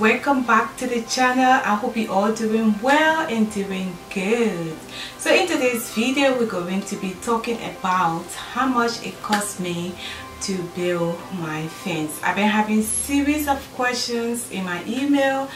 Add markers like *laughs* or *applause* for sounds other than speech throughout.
welcome back to the channel. I hope you all doing well and doing good. So in today's video we're going to be talking about how much it cost me to build my fence. I've been having series of questions in my email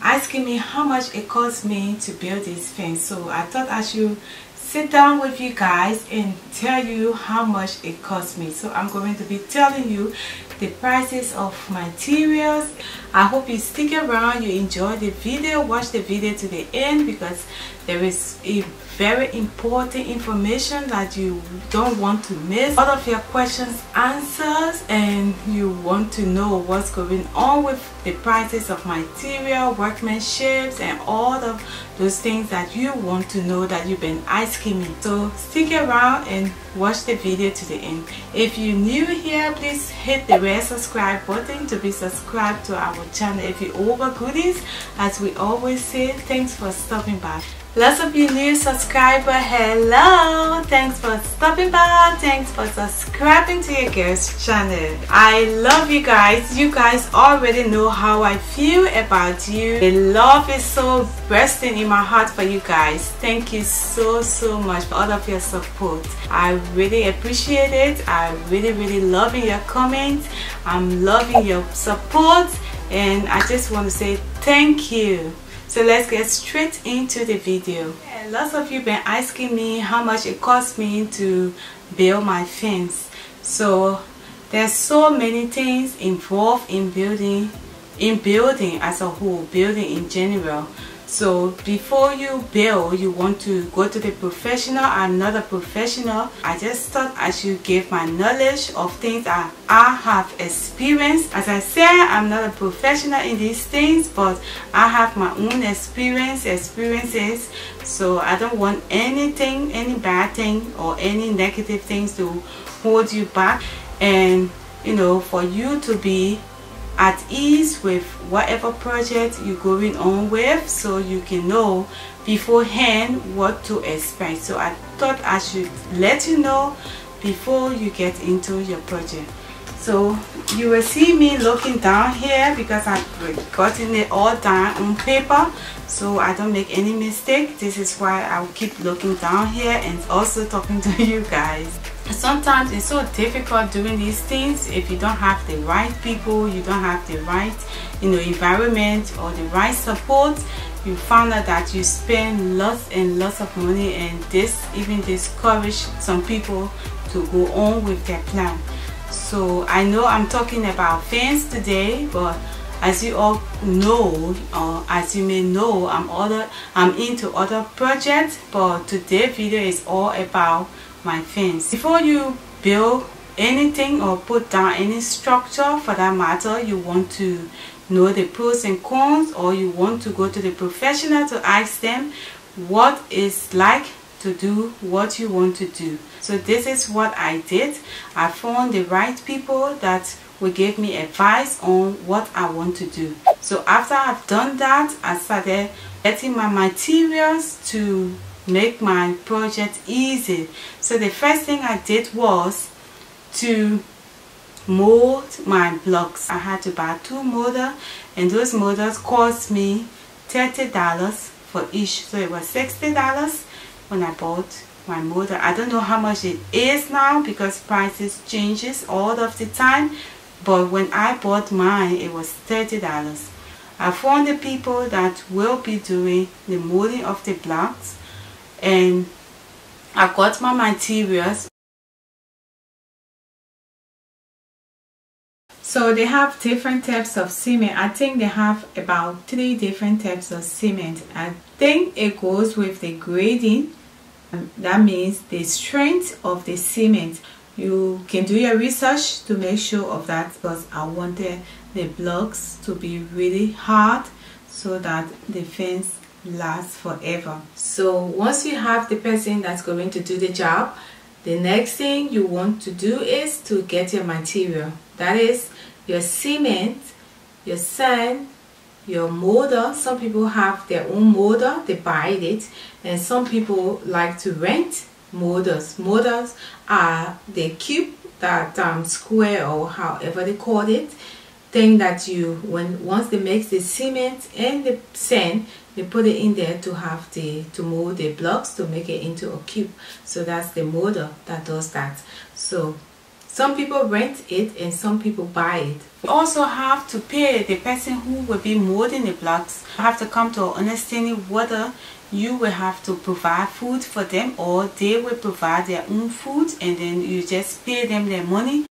asking me how much it cost me to build this fence. So i thought i should sit down with you guys and tell you how much it cost me. So i'm going to be telling you the prices of materials. I hope you stick around you enjoy the video watch the video to the end because there is a very important information that you don't want to miss. All of your questions answers and you want to know what's going on with the prices of material workmanship and all of those things that you want to know that you've been asking me. So stick around and watch the video to the end. If you're new here please hit the red subscribe button to be subscribed to our channel if you over goodies. As we always say thanks for stopping by Lots of you new subscriber, hello! Thanks for stopping by, thanks for subscribing to your girl's channel. I love you guys. You guys already know how I feel about you. The love is so bursting in my heart for you guys. Thank you so, so much for all of your support. I really appreciate it. I really, really loving your comments. I'm loving your support and I just want to say thank you so let's get straight into the video. Yeah, lots of you been asking me how much it cost me to build my fence. So there's so many things involved in building in building as a whole building in general so before you build you want to go to the professional i'm not a professional. I just thought i should give my knowledge of things that i have experienced. As i said i'm not a professional in these things but i have my own experience experiences. So i don't want anything any bad thing or any negative things to hold you back. And you know for you to be at ease with whatever project you're going on with so you can know beforehand what to expect. So I thought I should let you know before you get into your project. So you will see me looking down here because I've gotten it all down on paper so I don't make any mistake. This is why I'll keep looking down here and also talking *laughs* to you guys sometimes it's so difficult doing these things if you don't have the right people you don't have the right you know environment or the right support. You found out that you spend lots and lots of money and this even discourage some people to go on with their plan. So i know i'm talking about fans today but as you all know or as you may know i'm other i'm into other projects but today's video is all about my fence. Before you build anything or put down any structure for that matter, you want to know the pros and cons or you want to go to the professional to ask them what is like to do what you want to do. So this is what I did. I found the right people that will give me advice on what I want to do. So after I've done that, I started getting my materials to make my project easy. So the first thing I did was to mold my blocks. I had to buy two molders and those molders cost me $30 for each. So it was $60 when I bought my molder. I don't know how much it is now because prices changes all of the time. But when I bought mine, it was $30. I found the people that will be doing the molding of the blocks and I got my materials. So they have different types of cement. I think they have about three different types of cement. I think it goes with the grading. Um, that means the strength of the cement. You can do your research to make sure of that because I wanted the blocks to be really hard so that the fence last forever. So once you have the person that's going to do the job the next thing you want to do is to get your material. That is your cement your sand your molder some people have their own molder they buy it. And some people like to rent molders molders are the cube that um, square or however they call it thing that you when once they mix the cement and the sand they put it in there to have the to mold the blocks to make it into a cube. So that's the molder that does that. So some people rent it and some people buy it. You also have to pay the person who will be molding the blocks. You have to come to an understanding whether you will have to provide food for them or they will provide their own food and then you just pay them their money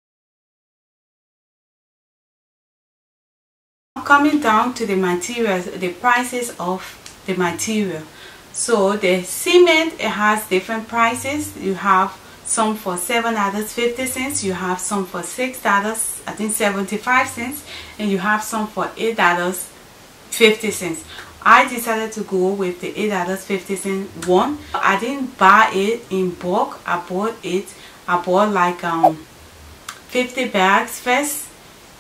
coming down to the materials the prices of the material. So the cement it has different prices. You have some for seven dollars fifty cents you have some for six dollars i think 75 cents and you have some for eight dollars 50 cents. I decided to go with the eight dollars 50 cent one. I didn't buy it in bulk. I bought it i bought like um 50 bags first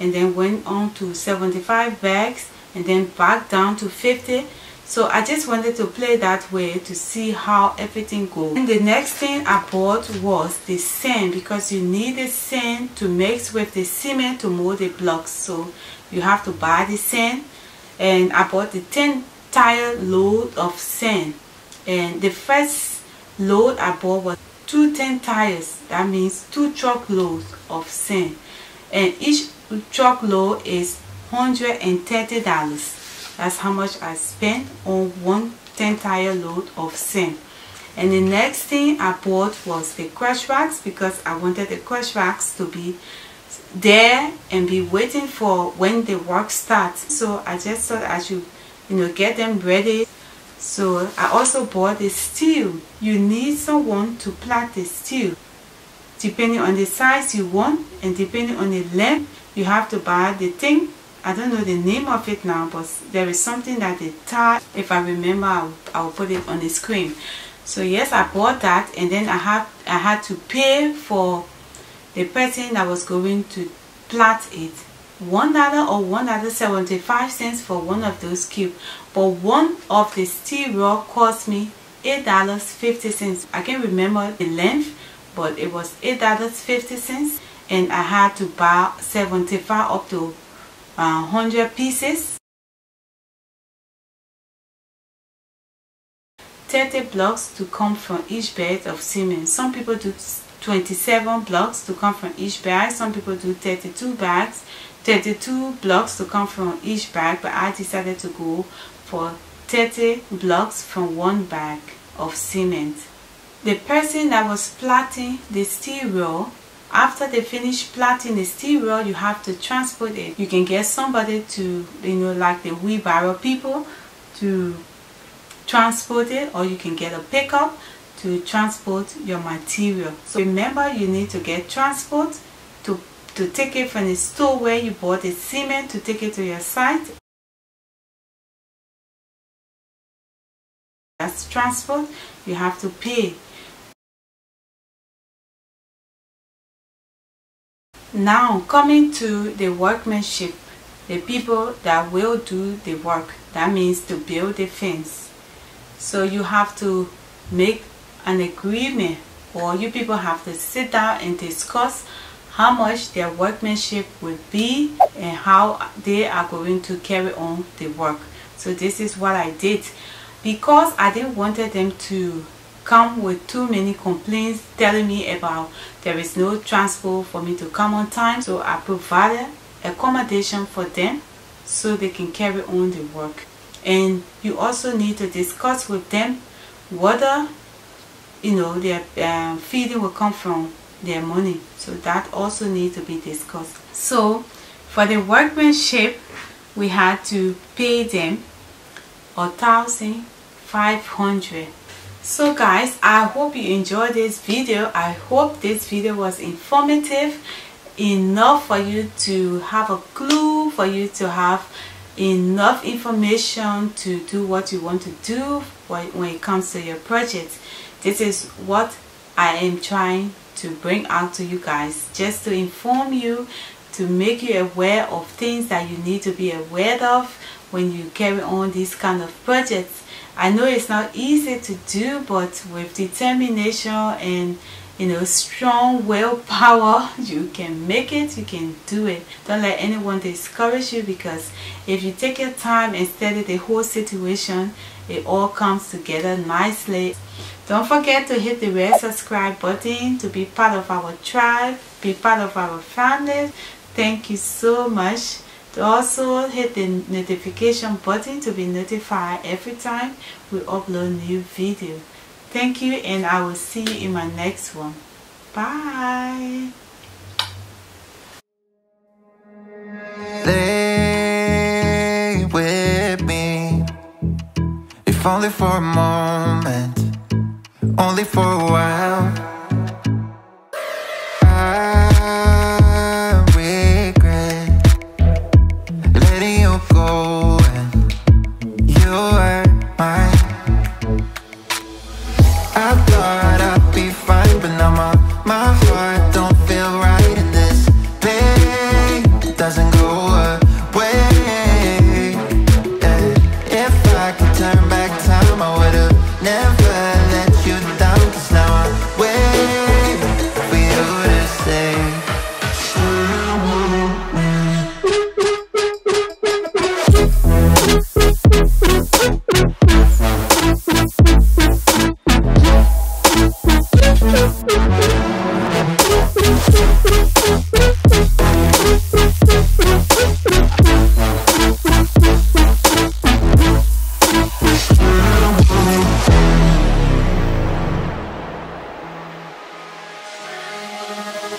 and then went on to 75 bags and then back down to 50 so I just wanted to play that way to see how everything goes. And the next thing I bought was the sand because you need the sand to mix with the cement to mold the blocks. So you have to buy the sand. And I bought the 10 tire load of sand. And the first load I bought was two 10 tires. That means two truckloads of sand and each truckload is $130 that's how much I spent on one 10 tire load of sand and the next thing I bought was the crush racks because I wanted the crush racks to be there and be waiting for when the work starts. So I just thought I should you know get them ready. So I also bought the steel. You need someone to plait the steel depending on the size you want and depending on the length you have to buy the thing I don't know the name of it now but there is something that they tie. If I remember I'll, I'll put it on the screen. So yes I bought that and then I had I had to pay for the person that was going to plait it. One dollar or one dollar 75 cents for one of those cubes but one of the steel rod cost me eight dollars 50 cents. I can't remember the length but it was eight dollars 50 cents and I had to buy 75 up to uh, 100 pieces. 30 blocks to come from each bed of cement. Some people do 27 blocks to come from each bag. Some people do 32 bags. 32 blocks to come from each bag but I decided to go for 30 blocks from one bag of cement the person that was plaiting the steel after they finish plaiting the steel you have to transport it. You can get somebody to you know like the wheelbarrow people to transport it or you can get a pickup to transport your material. So remember you need to get transport to to take it from the store where you bought the cement to take it to your site. That's transport. You have to pay Now coming to the workmanship, the people that will do the work, that means to build the fence. So you have to make an agreement or you people have to sit down and discuss how much their workmanship will be and how they are going to carry on the work. So this is what I did because I didn't wanted them to come with too many complaints telling me about there is no transport for me to come on time so I provided accommodation for them so they can carry on the work. And you also need to discuss with them whether you know their uh, feeding will come from their money. So that also needs to be discussed. So for the workmanship we had to pay them a thousand five hundred so guys i hope you enjoyed this video. I hope this video was informative enough for you to have a clue for you to have enough information to do what you want to do when it comes to your project. This is what i am trying to bring out to you guys just to inform you to make you aware of things that you need to be aware of when you carry on these kind of projects I know it's not easy to do, but with determination and you know strong willpower *laughs* you can make it you can do it. Don't let anyone discourage you because if you take your time and study the whole situation it all comes together nicely. Don't forget to hit the red subscribe button to be part of our tribe be part of our family. Thank you so much also hit the notification button to be notified every time we upload new video. Thank you and i will see you in my next one. Bye. Lay with me. If only for a moment Only for a while I've got.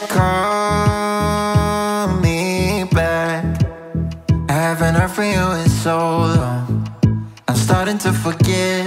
Call me back. I haven't heard from you in so long. I'm starting to forget